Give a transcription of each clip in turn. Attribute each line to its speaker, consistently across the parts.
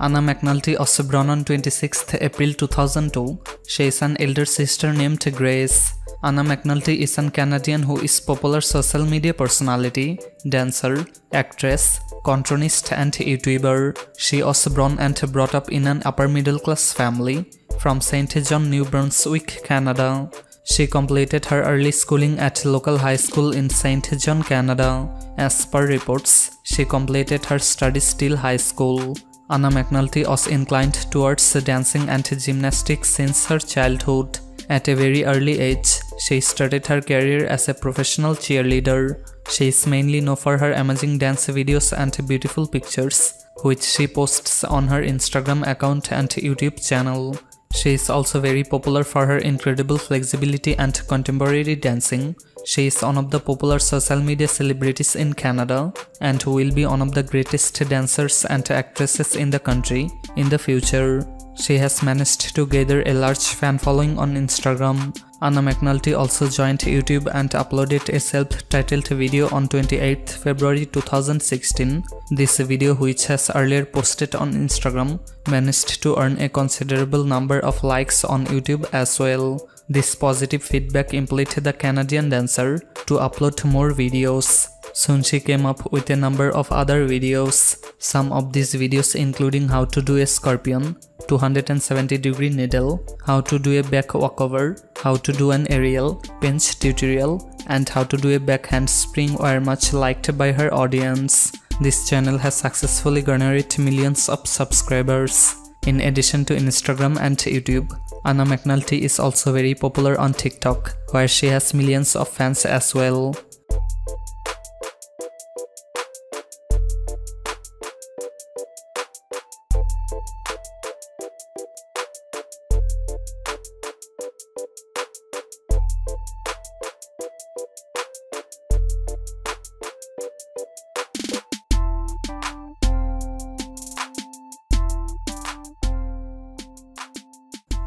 Speaker 1: Anna McNulty was born on 26 April 2002. She is an elder sister named Grace. Anna McNulty is an Canadian who is popular social media personality, dancer, actress, contortionist and YouTuber. She was born and brought up in an upper middle class family from St. John, New Brunswick, Canada. She completed her early schooling at local high school in St. John, Canada. As per reports, she completed her studies till high school. Anna McNulty was inclined towards dancing and gymnastics since her childhood. At a very early age, she started her career as a professional cheerleader. She is mainly known for her amazing dance videos and beautiful pictures, which she posts on her Instagram account and YouTube channel. She is also very popular for her incredible flexibility and contemporary dancing. She is one of the popular social media celebrities in Canada and will be one of the greatest dancers and actresses in the country in the future. She has managed to gather a large fan following on Instagram. Anna McNulty also joined YouTube and uploaded a self-titled video on 28 February 2016. This video which has earlier posted on Instagram managed to earn a considerable number of likes on YouTube as well. This positive feedback impelled the Canadian dancer to upload more videos. Soon she came up with a number of other videos. Some of these videos including how to do a scorpion, 270 degree needle, how to do a back walkover, how to do an aerial, pinch tutorial, and how to do a back handspring were much liked by her audience. This channel has successfully garnered millions of subscribers. In addition to Instagram and YouTube, Anna McNulty is also very popular on TikTok, where she has millions of fans as well.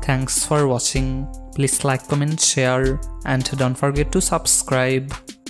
Speaker 1: Thanks for watching. Please like, comment, share and don't forget to subscribe.